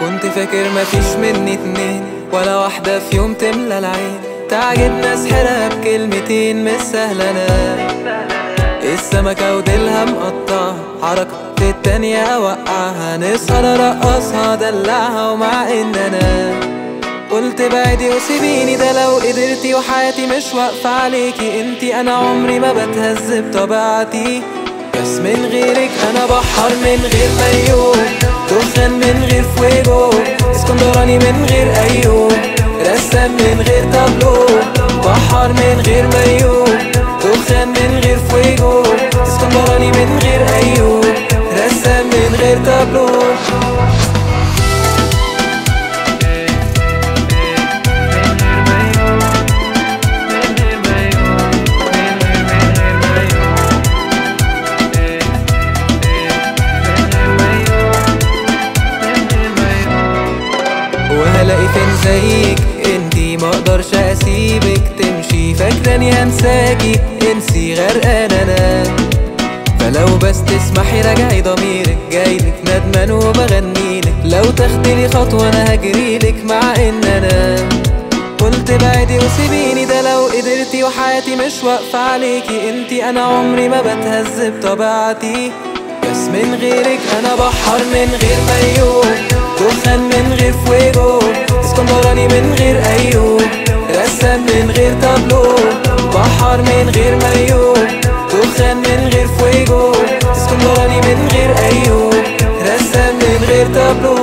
كنت فاكر مفيش مني اتنين ولا واحدة في يوم تملى العين. تعجبني اسحرها بكلمتين مش سهلة أنا السمكة وديلها مقطعة حركة التانية اوقعها نسهر ارقصها دلعها ومع إن أنا قلت بعدي وسيبيني. ده لو قدرتي وحياتي مش واقفة عليكي. انتي أنا عمري ما بتهز بطبيعتي. بس من غيرك أنا بحر من غير مايو دخان من غير فويجو إسكندراني من غير أيوب رسام من غير تابلو. فين زيك. انتي مقدرش اسيبك. تمشي فاكراني هنساكي. انسي غرقان أنا فلو بس تسمحي راجعي ضميرك. جايلك ندمان وبغنيلك. لو تاخديلي خطوة أنا هجريلك مع ان أنا. قلت بعدي وسيبيني. ده لو قدرتي وحياتي مش واقفة عليكي. انتي أنا عمري ما بتهز بطبيعتي بس من غيرك أنا بحر من غير مايو دخان من غير fuego اسكندراني من غير أيوه. رسام من غير تابلو. بحر من غير مايو. دخان من غير fuego اسكندراني من غير أيوه. رسام من غير تابلو.